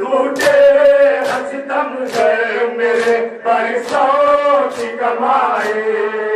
टूटे हसदम गए मेरे बरसों की कमाई।